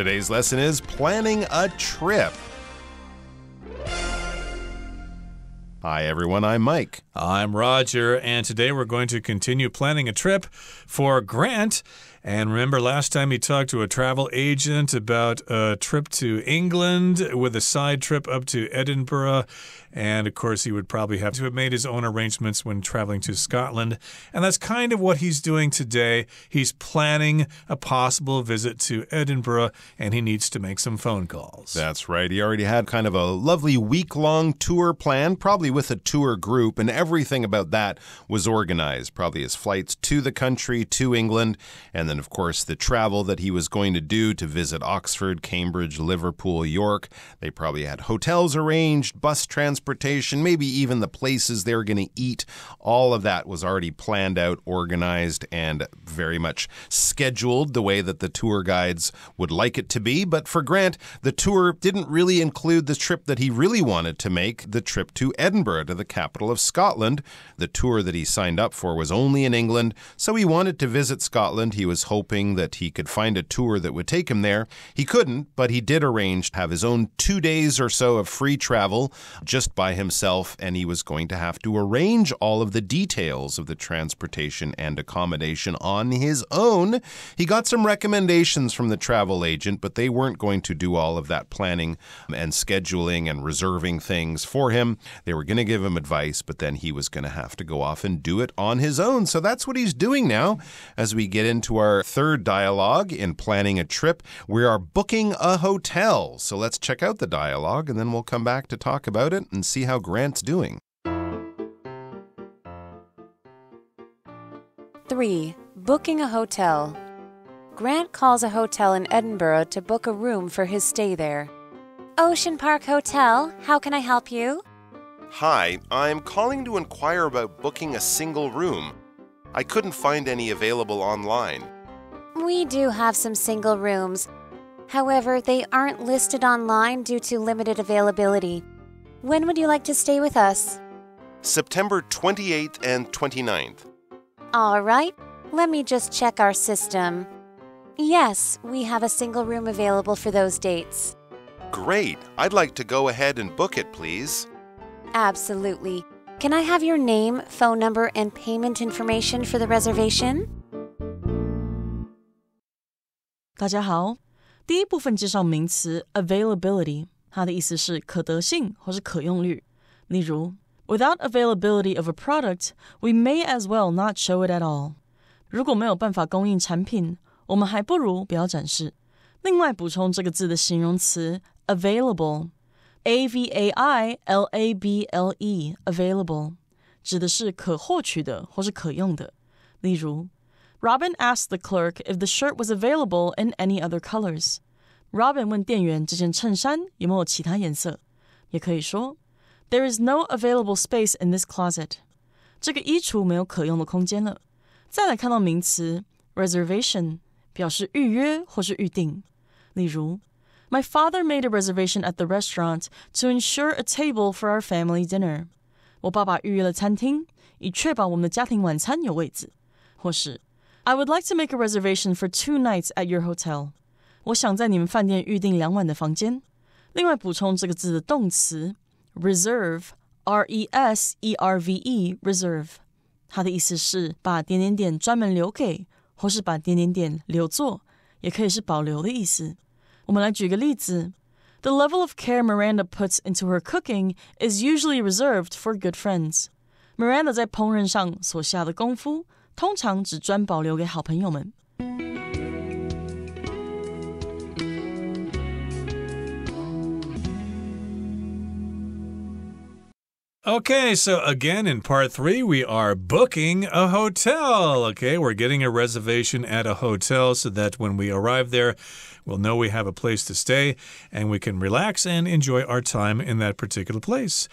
Today's lesson is planning a trip. Hi, everyone. I'm Mike. I'm Roger, and today we're going to continue planning a trip for Grant. And remember, last time he talked to a travel agent about a trip to England with a side trip up to Edinburgh. And of course, he would probably have to have made his own arrangements when traveling to Scotland. And that's kind of what he's doing today. He's planning a possible visit to Edinburgh, and he needs to make some phone calls. That's right. He already had kind of a lovely week long tour plan, probably with a tour group, and everything about that was organized. Probably his flights to the country, to England, and then, of course, the travel that he was going to do to visit Oxford, Cambridge, Liverpool, York. They probably had hotels arranged, bus transport transportation, maybe even the places they're going to eat. All of that was already planned out, organized, and very much scheduled the way that the tour guides would like it to be. But for Grant, the tour didn't really include the trip that he really wanted to make the trip to Edinburgh, to the capital of Scotland. The tour that he signed up for was only in England, so he wanted to visit Scotland. He was hoping that he could find a tour that would take him there. He couldn't, but he did arrange to have his own two days or so of free travel just just by himself, and he was going to have to arrange all of the details of the transportation and accommodation on his own. He got some recommendations from the travel agent, but they weren't going to do all of that planning and scheduling and reserving things for him. They were going to give him advice, but then he was going to have to go off and do it on his own. So that's what he's doing now. As we get into our third dialogue in planning a trip, we are booking a hotel. So let's check out the dialogue and then we'll come back to talk about it and see how Grant's doing. 3. Booking a hotel. Grant calls a hotel in Edinburgh to book a room for his stay there. Ocean Park Hotel, how can I help you? Hi, I'm calling to inquire about booking a single room. I couldn't find any available online. We do have some single rooms. However, they aren't listed online due to limited availability. When would you like to stay with us? September 28th and 29th. All right, let me just check our system. Yes, we have a single room available for those dates. Great. I'd like to go ahead and book it, please. Absolutely. Can I have your name, phone number, and payment information for the reservation? 大家好，第一部分介绍名词 availability。 它的意思是可得性或是可用率。例如，Without availability of a product, we may as well not show it at all。如果没有办法供应产品，我们还不如不要展示。另外补充这个字的形容词 available，a v a i l a b l e，available 指的是可获取的或是可用的。例如，Robin asked the clerk if the shirt was available in any other colors。 Robin 问店员这件衬衫有没有其他颜色，也可以说 There is no available space in this closet。这个衣橱没有可用的空间了。再来看到名词 reservation，表示预约或是预定。例如，My father made a reservation at the restaurant to ensure a table for our family dinner。我爸爸预约了餐厅，以确保我们的家庭晚餐有位子。或是 I would like to make a reservation for two nights at your hotel。 我想在你们饭店预订两晚的房间。另外补充这个字的动词 reserve，r e s e r v e，reserve，它的意思是把点点点专门留给，或是把点点点留作，也可以是保留的意思。我们来举个例子：The level of care Miranda puts into her cooking is usually reserved for good friends。Miranda 在烹饪上所下的功夫，通常只专保留给好朋友们。Okay, so again in part three, we are booking a hotel. Okay, we're getting a reservation at a hotel so that when we arrive there, we'll know we have a place to stay and we can relax and enjoy our time in that particular place.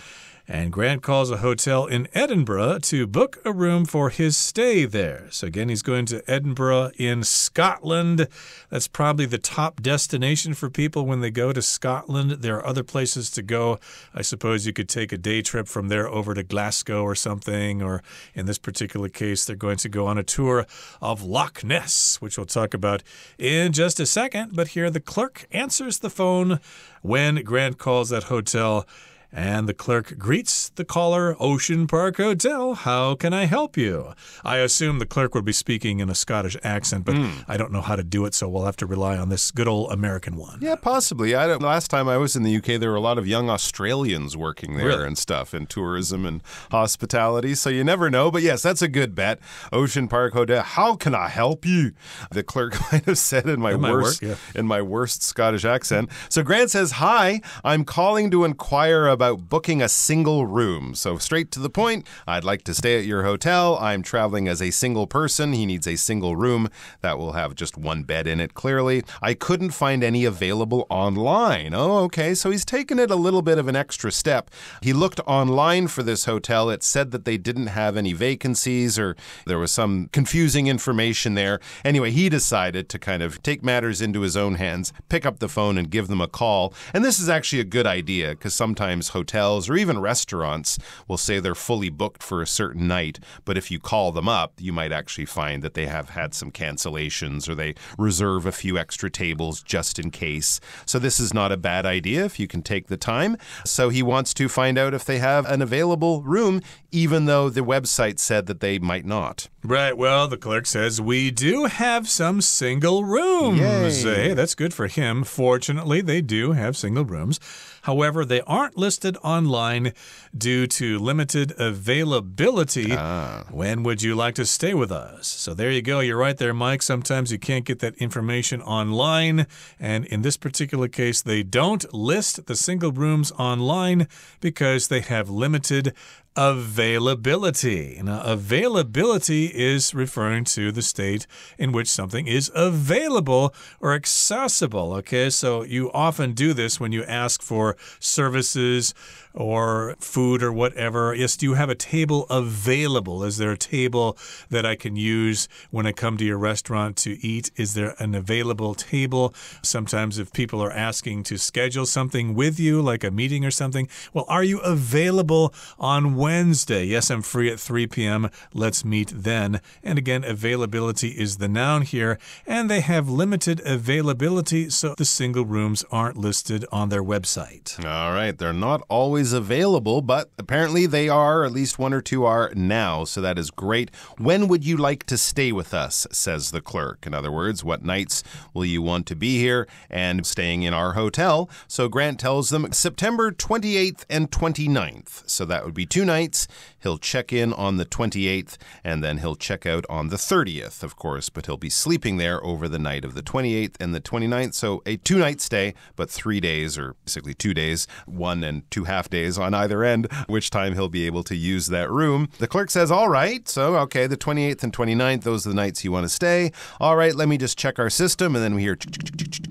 And Grant calls a hotel in Edinburgh to book a room for his stay there. So, again, he's going to Edinburgh in Scotland. That's probably the top destination for people when they go to Scotland. There are other places to go. I suppose you could take a day trip from there over to Glasgow or something, or in this particular case, they're going to go on a tour of Loch Ness, which we'll talk about in just a second. But here, the clerk answers the phone when Grant calls that hotel. And the clerk greets the caller, Ocean Park Hotel. How can I help you? I assume the clerk would be speaking in a Scottish accent, but Hmm. I don't know how to do it, so we'll have to rely on this good old American one. Yeah, possibly. I don't, last time I was in the UK, there were a lot of young Australians working there Really? and stuff in tourism and hospitality. So you never know. But yes, that's a good bet. Ocean Park Hotel. How can I help you? The clerk might have said in my That might worst work, in my worst Scottish accent. So Grant says, "Hi, I'm calling to inquire about booking a single room." So straight to the point. I'd like to stay at your hotel. I'm traveling as a single person. He needs a single room that will have just one bed in it. Clearly, I couldn't find any available online. Oh, okay. So he's taken it a little bit of an extra step. He looked online for this hotel. It said that they didn't have any vacancies or there was some confusing information there. Anyway, he decided to kind of take matters into his own hands, pick up the phone and give them a call. And this is actually a good idea because sometimes hotels or even restaurants will say they're fully booked for a certain night, but if you call them up, you might actually find that they have had some cancellations or they reserve a few extra tables just in case. So this is not a bad idea if you can take the time. So he wants to find out if they have an available room, even though the website said that they might not. Right. Well, the clerk says we do have some single rooms. Yay. Hey, that's good for him. Fortunately, they do have single rooms. However, they aren't listed online due to limited availability. Ah. When would you like to stay with us? So there you go. You're right there, Mike. Sometimes you can't get that information online. And in this particular case, they don't list the single rooms online because they have limited availability. Now, availability is referring to the state in which something is available or accessible. Okay, so you often do this when you ask for services or food or whatever. Yes, do you have a table available? Is there a table that I can use when I come to your restaurant to eat? Is there an available table? Sometimes, if people are asking to schedule something with you, like a meeting or something, well, are you available on Wednesday? Yes, I'm free at 3 p.m. Let's meet then. And again, availability is the noun here, and they have limited availability, so the single rooms aren't listed on their website. All right, they're not always available, but apparently they are, at least one or two are now, so that is great. When would you like to stay with us? says the clerk. In other words, what nights will you want to be here and staying in our hotel? So Grant tells them September 28th and 29th. So that would be two nights. He'll check in on the 28th and then he'll check out on the 30th, of course, but he'll be sleeping there over the night of the 28th and the 29th. So a two night stay, but three days, or basically two days, one and two half days on either end, which time he'll be able to use that room. The clerk says, All right, so okay, the 28th and 29th, those are the nights you want to stay. All right, let me just check our system. And then we hear,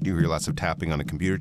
you hear lots of tapping on a computer.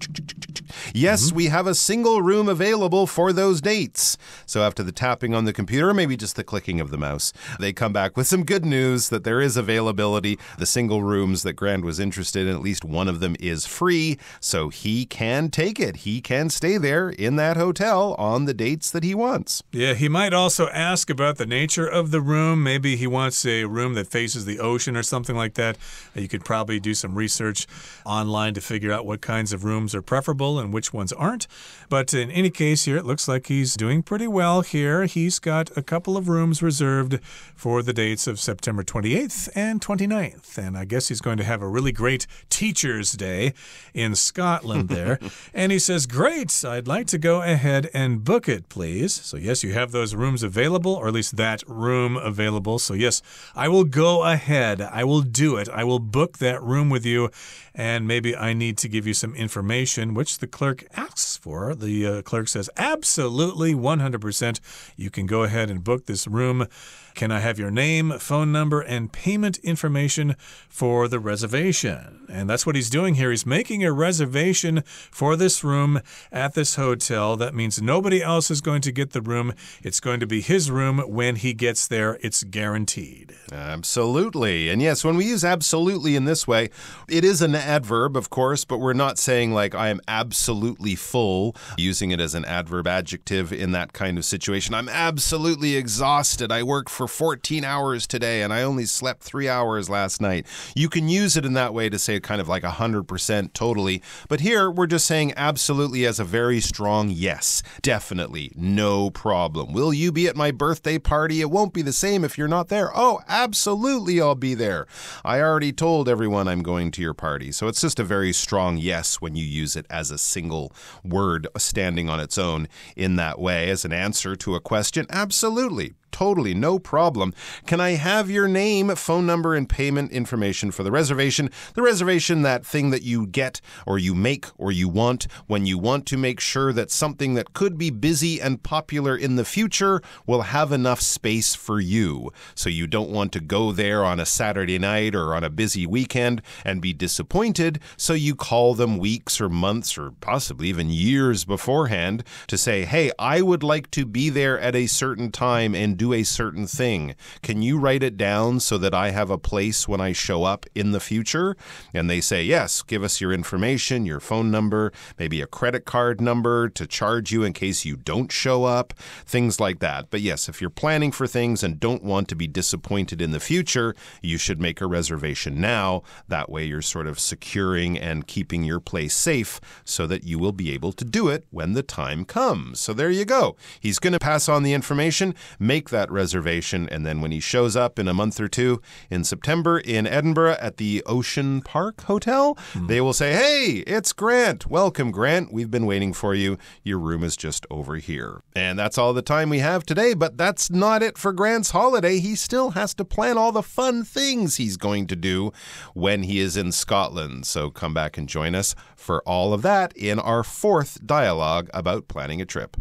Yes, mm-hmm. we have a single room available for those dates. So after the tapping on the computer, or maybe just the clicking of the mouse, they come back with some good news that there is availability. The single rooms that Grant was interested in, at least one of them is free, so he can take it. He can stay there in that hotel on the dates that he wants. Yeah, he might also ask about the nature of the room. Maybe he wants a room that faces the ocean or something like that. Uh, you could probably do some research online to figure out what kinds of rooms are preferable and which ones aren't. But in any case, here it looks like he's doing pretty well here. He's got a couple of rooms reserved for the dates of September 28th and 29th. And I guess he's going to have a really great Teacher's Day in Scotland there. and he says, Great, I'd like to go ahead and book it, please. So, yes, you have those rooms available, or at least that room available. So, yes, I will go ahead. I will do it. I will book that room with you. And maybe I need to give you some information, which the clerk asks for. The uh, clerk says, Absolutely, 100%. You can go ahead and book this room. Can I have your name, phone number, and payment information for the reservation? And that's what he's doing here. He's making a reservation for this room at this hotel. That means nobody else is going to get the room. It's going to be his room when he gets there. It's guaranteed. Absolutely. And yes, when we use absolutely in this way, it is an adverb, of course, but we're not saying like I am absolutely full, using it as an adverb adjective in that kind of situation. I'm absolutely exhausted. I worked for 14 hours today and I only slept three hours last night. You can use it in that way to say kind of like 100% totally. But here we're just saying absolutely as a very strong yes. Definitely. No problem. Will you be at my birthday party? It won't be the same if you're not there. Oh, absolutely, I'll be there. I already told everyone I'm going to your party. So it's just a very strong yes when you use it as a single word standing on its own in that way as an answer to a question. Absolutely totally no problem. Can I have your name, phone number, and payment information for the reservation? The reservation, that thing that you get or you make or you want when you want to make sure that something that could be busy and popular in the future will have enough space for you. So you don't want to go there on a Saturday night or on a busy weekend and be disappointed. So you call them weeks or months or possibly even years beforehand to say, hey, I would like to be there at a certain time and do do a certain thing. Can you write it down so that I have a place when I show up in the future? And they say, Yes, give us your information, your phone number, maybe a credit card number to charge you in case you don't show up, things like that. But yes, if you're planning for things and don't want to be disappointed in the future, you should make a reservation now. That way, you're sort of securing and keeping your place safe so that you will be able to do it when the time comes. So there you go. He's going to pass on the information, make that reservation. And then when he shows up in a month or two in September in Edinburgh at the Ocean Park Hotel, mm. they will say, Hey, it's Grant. Welcome, Grant. We've been waiting for you. Your room is just over here. And that's all the time we have today. But that's not it for Grant's holiday. He still has to plan all the fun things he's going to do when he is in Scotland. So come back and join us for all of that in our fourth dialogue about planning a trip.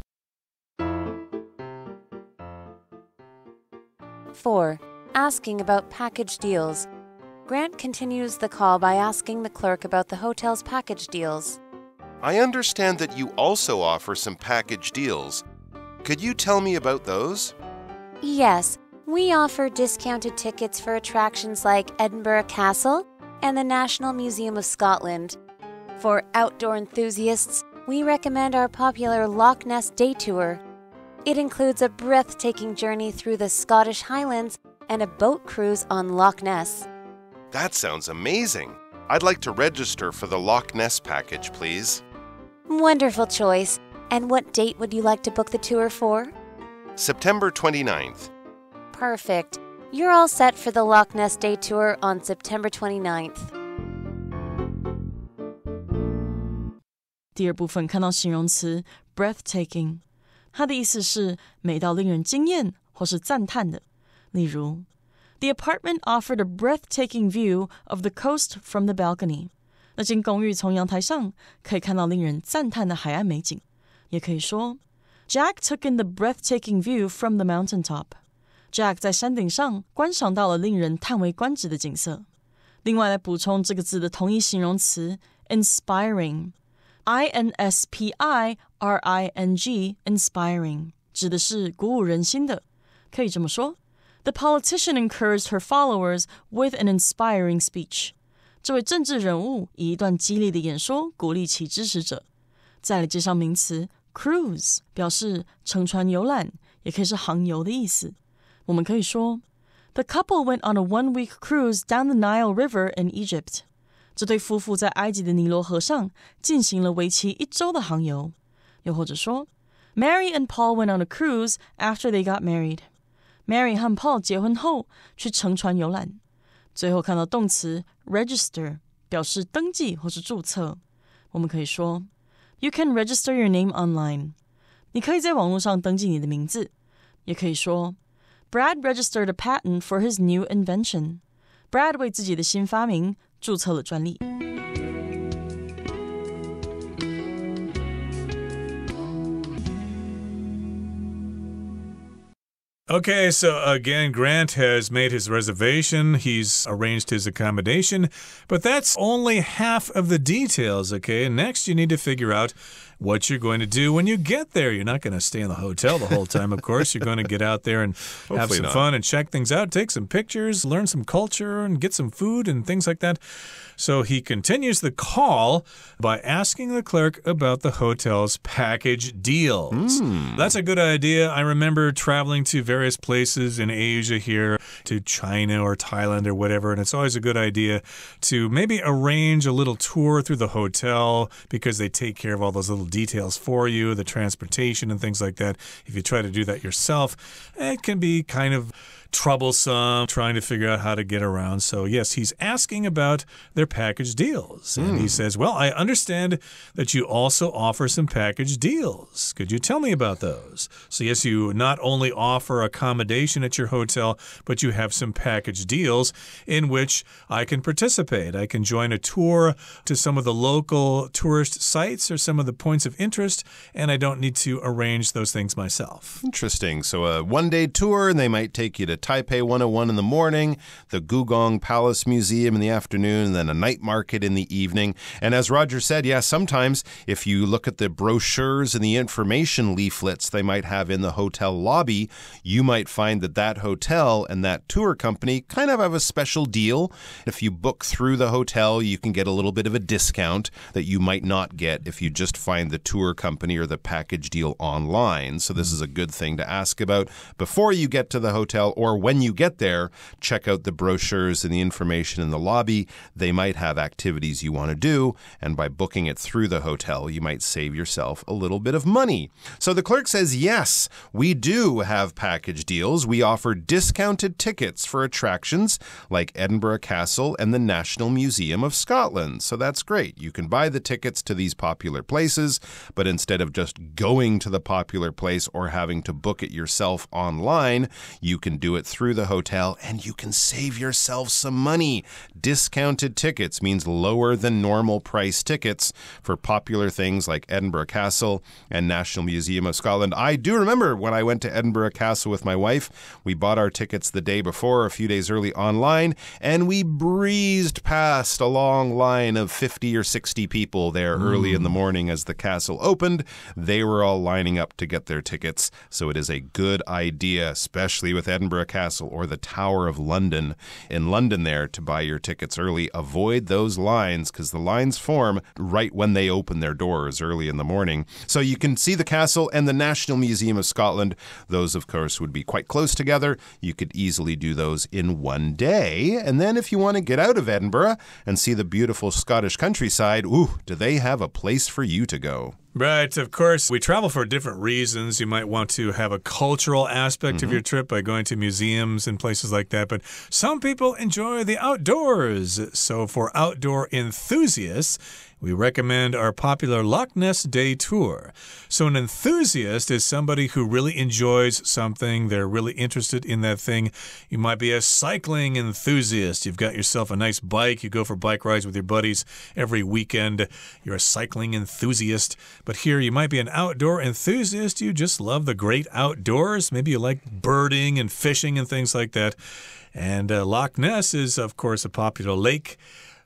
4. Asking about package deals. Grant continues the call by asking the clerk about the hotel's package deals. I understand that you also offer some package deals. Could you tell me about those? Yes, we offer discounted tickets for attractions like Edinburgh Castle and the National Museum of Scotland. For outdoor enthusiasts, we recommend our popular Loch Ness Day Tour. It includes a breathtaking journey through the Scottish Highlands and a boat cruise on Loch Ness. That sounds amazing. I'd like to register for the Loch Ness package, please. Wonderful choice. And what date would you like to book the tour for? September 29th. Perfect. You're all set for the Loch Ness Day Tour on September 29th. 第二部分看到形容词 breathtaking， 它的意思是美到令人惊艳或是赞叹的。例如，The apartment offered a breathtaking view of the coast from the balcony。那间公寓从阳台上可以看到令人赞叹的海岸美景。也可以说，Jack took in the breathtaking view from the mountain top。Jack 在山顶上观赏到了令人叹为观止的景色。另外来补充这个字的同义形容词 inspiring。 I N S P I R I N G inspiring 指的是鼓舞人心的，可以这么说：The politician encouraged her followers with an inspiring speech。这位政治人物以一段激励的演说鼓励其支持者。再来介绍名词 cruise，表示乘船游览，也可以是航游的意思。我们可以说：The couple went on a one-week cruise down the Nile River in Egypt。 这对夫妇在埃及的尼罗河上进行了为期一周的航游。又或者说，Mary and Paul went on a cruise after they got married。Mary 和 Paul 结婚后去乘船游览。最后看到动词 register，表示登记或是注册。我们可以说，You can register your name online。你可以在网络上登记你的名字。也可以说，Brad registered a patent for his new invention。Brad 为自己的新发明 注册了专利。 Okay, so again, Grant has made his reservation. He's arranged his accommodation, but that's only half of the details, okay? Next, you need to figure out what you're going to do when you get there. You're not going to stay in the hotel the whole time, of course. You're going to get out there and have some not. fun and check things out, take some pictures, learn some culture, and get some food and things like that. So he continues the call by asking the clerk about the hotel's package deals. Hmm. That's a good idea. I remember traveling to various places in Asia here, to China or Thailand or whatever, and it's always a good idea to maybe arrange a little tour through the hotel because they take care of all those little details for you, the transportation and things like that. If you try to do that yourself, it can be kind of troublesome trying to figure out how to get around. So, yes, he's asking about their package deals. And he hmm. says, Well, I understand that you also offer some package deals. Could you tell me about those? So, yes, you not only offer accommodation at your hotel, but you have some package deals in which I can participate. I can join a tour to some of the local tourist sites or some of the points of interest, and I don't need to arrange those things myself. Interesting. So, a one day tour, and they might take you to Taipei 101 in the morning, the Gugong Palace Museum in the afternoon, and then a night market in the evening. And as Roger said, yeah, sometimes if you look at the brochures and the information leaflets they might have in the hotel lobby, you might find that that hotel and that tour company kind of have a special deal. If you book through the hotel, you can get a little bit of a discount that you might not get if you just find the tour company or the package deal online. So, this mm. is a good thing to ask about before you get to the hotel or when you get there. Check out the brochures and the information in the lobby. They might have activities you want to do, and by booking it through the hotel, you might save yourself a little bit of money. So, the clerk says, Yes, we do have package deals. We offer discounted tickets for attractions like Edinburgh Castle and the National Museum of Scotland. So, that's great. You can buy the tickets to these popular places, but instead of just going to the popular place or having to book it yourself online, you can do it through the hotel and you can save yourself some money. Discounted tickets means lower than normal price tickets for popular things like Edinburgh Castle and National Museum of Scotland. I do remember when I went to Edinburgh Castle with my wife, we bought our tickets the day before, a few days early online, and we breezed past a long line of 50 or 60 people there early in the mm. morning as the castle opened. They were all lining up to get their tickets, so it is a good idea, especially with Edinburgh Castle or the Tower of London in London there to buy your tickets early. Avoid those lines because the lines form right when they open their doors early in the morning. So you can see the castle and the National Museum of Scotland. Those, of course, would be quite close together. You could easily do those in one day. And then if you want to get out of Edinburgh and see the beautiful Scottish countryside, ooh, do they have a place for you to go? Right, of course. We travel for different reasons. You might want to have a cultural aspect of mm-hmm. your trip by going to museums and places like that, but some people enjoy the outdoors. So, for outdoor enthusiasts, we recommend our popular Loch Ness Day Tour. So, an enthusiast is somebody who really enjoys something, they're really interested in that thing. You might be a cycling enthusiast. You've got yourself a nice bike, you go for bike rides with your buddies every weekend. You're a cycling enthusiast. But here, you might be an outdoor enthusiast. You just love the great outdoors. Maybe you like birding and fishing and things like that. And uh, Loch Ness is, of course, a popular lake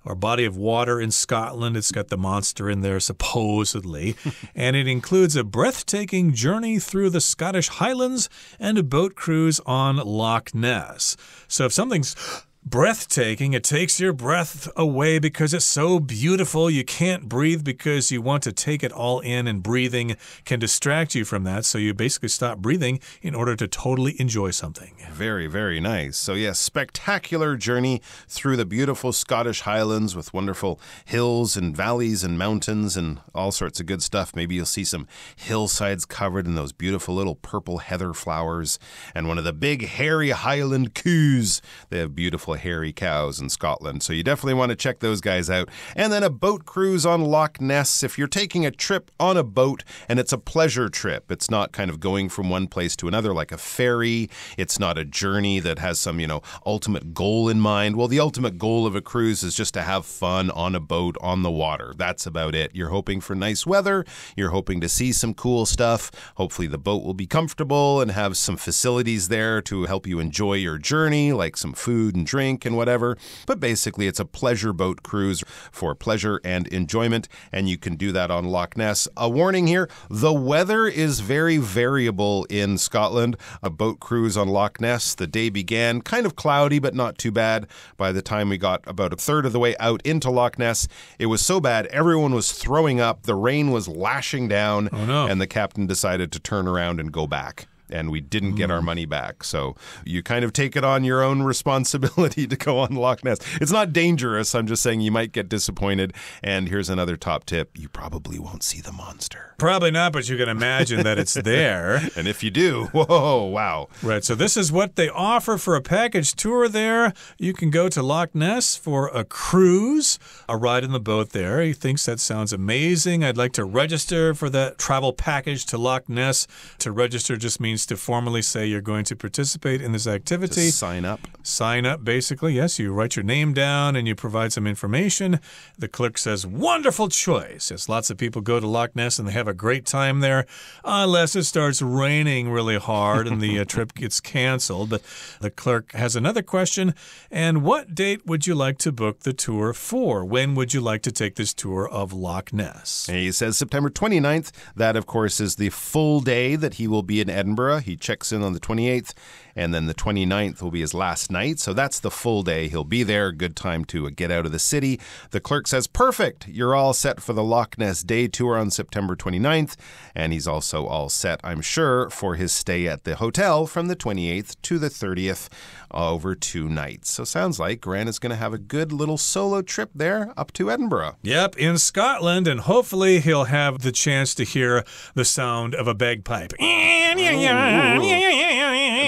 or body of water in Scotland. It's got the monster in there, supposedly. and it includes a breathtaking journey through the Scottish Highlands and a boat cruise on Loch Ness. So if something's breathtaking. It takes your breath away because it's so beautiful. You can't breathe because you want to take it all in, and breathing can distract you from that. So you basically stop breathing in order to totally enjoy something. Very, very nice. So, yes, spectacular journey through the beautiful Scottish Highlands with wonderful hills and valleys and mountains and all sorts of good stuff. Maybe you'll see some hillsides covered in those beautiful little purple heather flowers and one of the big hairy Highland coos. They have beautiful beautiful hairy cows in Scotland. So you definitely want to check those guys out. And then a boat cruise on Loch Ness. If you're taking a trip on a boat and it's a pleasure trip, it's not kind of going from one place to another like a ferry. It's not a journey that has some, you know, ultimate goal in mind. Well, the ultimate goal of a cruise is just to have fun on a boat on the water. That's about it. You're hoping for nice weather. You're hoping to see some cool stuff. Hopefully, the boat will be comfortable and have some facilities there to help you enjoy your journey, like some food and drink and whatever. But basically, it's a pleasure boat cruise for pleasure and enjoyment, and you can do that on Loch Ness. A warning here the weather is very variable in Scotland. A boat cruise on Loch Ness, the day began kind of cloudy, but not too bad. By the time we got about a third of the way out into Loch Ness, it was so bad everyone was throwing up. The rain was lashing down, Oh, no. and the captain decided to turn around and go back. And we didn't get our mm. money back. So you kind of take it on your own responsibility to go on Loch Ness. It's not dangerous. I'm just saying you might get disappointed. And here's another top tip you probably won't see the monster. Probably not, but you can imagine that it's there. And if you do, whoa, wow. Right, so this is what they offer for a package tour there. You can go to Loch Ness for a cruise, a ride in the boat there. He thinks that sounds amazing. I'd like to register for that travel package to Loch Ness. To register just means to formally say you're going to participate in this activity. Just sign up. Sign up, basically. Yes, you write your name down and you provide some information. The clerk says, Wonderful choice. Yes, lots of people go to Loch Ness and they have a great time there, unless it starts raining really hard and the uh, trip gets canceled. But the clerk has another question. And what date would you like to book the tour for? When would you like to take this tour of Loch Ness? He says September 29th. That, of course, is the full day that he will be in Edinburgh. He checks in on the 28th, and then the 29th will be his last night. So that's the full day. He'll be there. Good time to uh, get out of the city. The clerk says, Perfect. You're all set for the Loch Ness day tour on September 29th. And he's also all set, I'm sure, for his stay at the hotel from the 28th to the 30th over two nights. So sounds like Grant is going to have a good little solo trip there up to Edinburgh. Yep, in Scotland, and hopefully he'll have the chance to hear the sound of a bagpipe.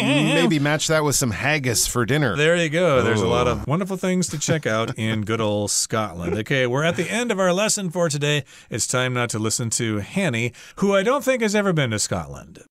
Mm-hmm. Maybe match that with some haggis for dinner. There you go. There's a lot of wonderful things to check out in good old Scotland. Okay, we're at the end of our lesson for today. It's time now to listen to Hanny, who I don't think has ever been to Scotland.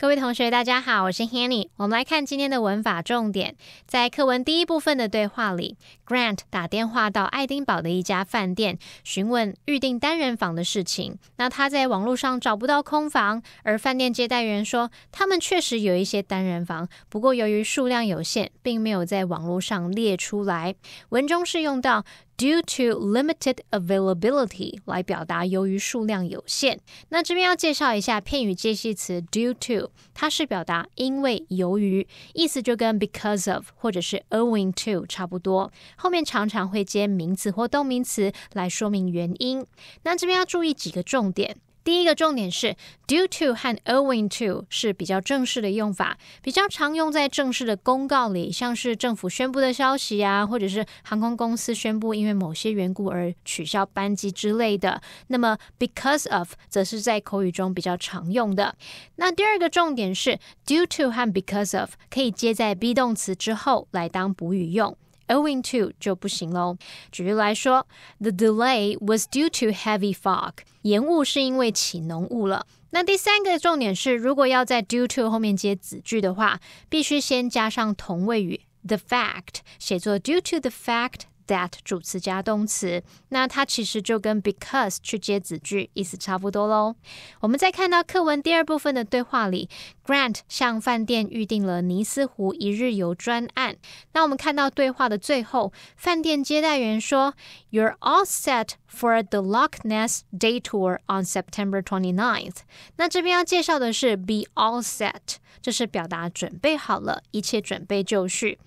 各位同学，大家好，我是 Hanny。我们来看今天的文法重点。在课文第一部分的对话里，Grant 打电话到爱丁堡的一家饭店，询问预订单人房的事情。那他在网络上找不到空房，而饭店接待员说，他们确实有一些单人房，不过由于数量有限，并没有在网络上列出来。文中是用到 due to limited availability 来表达由于数量有限。那这边要介绍一下片语介系词 due to，它是表达因为、由于，意思就跟 because of 或者是 owing to 差不多。后面常常会接名词或动名词来说明原因。那这边要注意几个重点。第一个重点是 due to 和 owing to 是比较正式的用法，比较常用在正式的公告里，像是政府宣布的消息啊，或者是航空公司宣布因为某些缘故而取消班机之类的。那么 because of 则是在口语中比较常用的。那第二个重点是 due to 和 because of 可以接在 be 动词之后来当补语用。Owing to 就不行喽。举例来说，The delay was due to heavy fog。延误是因为起浓雾了。那第三个重点是，如果要在 due to 后面接子句的话，必须先加上同位语 the fact，写作 due to the fact。That 主词加动词，那它其实就跟 because 去接子句意思差不多喽。我们再看到课文第二部分的对话里，Grant 向饭店预定了尼斯湖一日游专案。那我们看到对话的最后，饭店接待员说：“You're all set for the Loch Ness day tour on September 29th。”那这边要介绍的是 be all set，这是表达准备好了，一切准备就绪。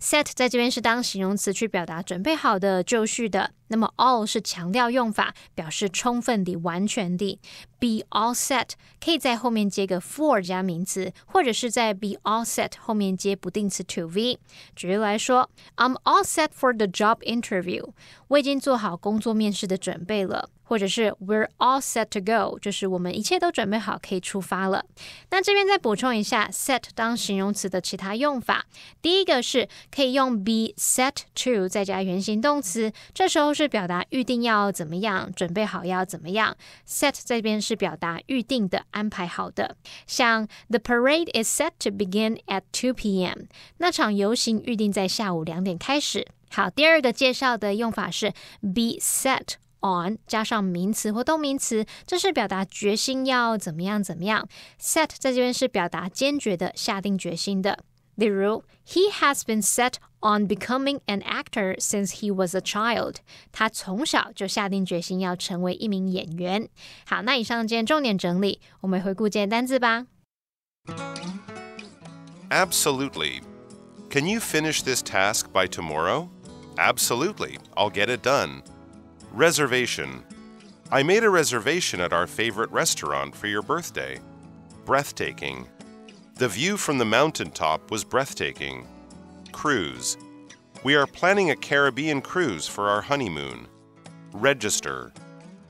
Set 在这边是当形容词去表达准备好的、就绪的。那么 all 是强调用法，表示充分的、完全的。be all set 可以在后面接个 for 加名词，或者是在 be all set 后面接不定词 to be。举例来说，I'm all set for the job interview。我已经做好工作面试的准备了。或者是 We're all set to go，就是我们一切都准备好可以出发了。那这边再补充一下，set 当形容词的其他用法。第一个是可以用 be set to 再加原形动词，这时候是表达预定要怎么样，准备好要怎么样。set 这边是表达预定的、安排好的。像 The parade is set to begin at 2 p.m. 那场游行预定在下午两点开始。好，第二个介绍的用法是 be set。on 加上名词或动名词，这是表达决心要怎么样怎么样。set 在这边是表达坚决的、下定决心的。例如，He has been set on becoming an actor since he was a child。他从小就下定决心要成为一名演员。好，那以上今天重点整理，我们回顾今天单字吧。Absolutely. Can you finish this task by tomorrow? Absolutely. I'll get it done. Reservation. I made a reservation at our favorite restaurant for your birthday. Breathtaking. The view from the mountaintop was breathtaking. Cruise. We are planning a Caribbean cruise for our honeymoon. Register.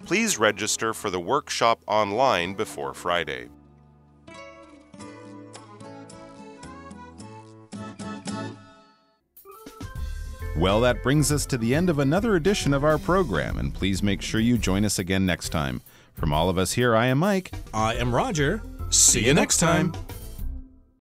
Please register for the workshop online before Friday. Well, that brings us to the end of another edition of our program, and please make sure you join us again next time. From all of us here, I am Mike. I am Roger. See you next time.